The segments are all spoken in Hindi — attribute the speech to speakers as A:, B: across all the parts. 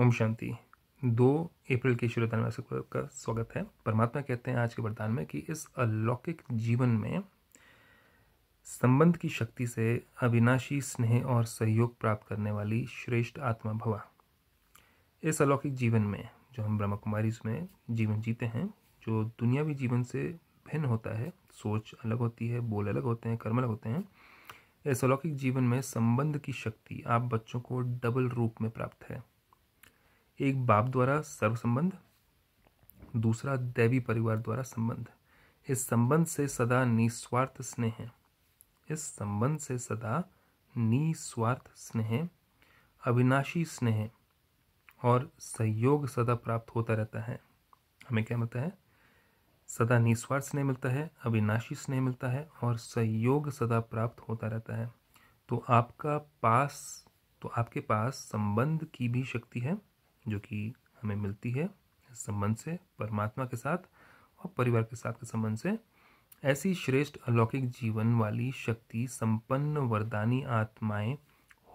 A: ओम शांति। दो अप्रैल के श्रोतान में का स्वागत है। परमात्मा कहते हैं आज के वरदान में कि इस अलौकिक जीवन में संबंध की शक्ति से अविनाशी स्नेह और सहयोग प्राप्त करने वाली श्रेष्ठ आत्मा भवा। इस अलौकिक जीवन में जो हम ब्रह्म कुमारी में जीवन जीते हैं, जो दुनियावी जीवन से भिन्न होता है, सोच अलग होती है, बोल अलग होते हैं, कर्म अलग होते हैं, इस अलौकिक जीवन में संबंध की शक्ति आप बच्चों को डबल रूप में प्राप्त है। एक बाप द्वारा सर्व संबंध दूसरा दैवी परिवार द्वारा संबंध। इस संबंध से सदा निस्वार्थ स्नेह। इस संबंध से सदा निस्वार्थ स्नेह, अविनाशी स्नेह और सहयोग सदा प्राप्त होता रहता है। हमें क्या मिलता है? सदा निस्वार्थ स्नेह मिलता है, अविनाशी स्नेह मिलता है और सहयोग सदा प्राप्त होता रहता है। तो आपका पास तो आपके पास संबंध की भी शक्ति है। जो कि हमें मिलती है संबंध से, परमात्मा के साथ और परिवार के साथ के संबंध से। ऐसी श्रेष्ठ अलौकिक जीवन वाली शक्ति, संपन्न, वरदानी आत्माएँ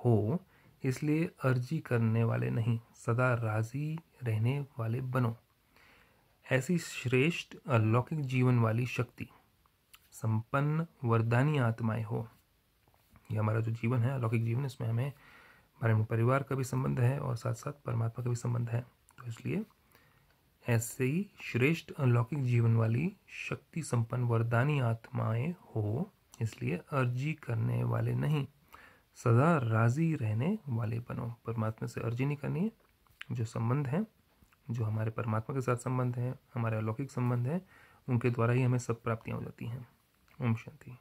A: हो, इसलिए अर्जी करने वाले नहीं, सदा राज़ी रहने वाले बनो। ऐसी श्रेष्ठ अलौकिक जीवन वाली शक्ति, संपन्न, वरदानी आत्माएँ हो। यह हमारा जो जीवन है, अलौकिक जीवन, इसमें हमें हमारे परिवार का भी संबंध है और साथ साथ परमात्मा का भी संबंध है। तो इसलिए ऐसे ही श्रेष्ठ अलौकिक जीवन वाली शक्ति संपन्न वरदानी आत्माएँ हो, इसलिए अर्जी करने वाले नहीं, सदा राज़ी रहने वाले बनो। परमात्मा से अर्जी नहीं करनी है, जो संबंध है, जो हमारे परमात्मा के साथ संबंध है, हमारे अलौकिक संबंध है, उनके द्वारा ही हमें सब प्राप्तियाँ हो जाती हैं। ओम शांति।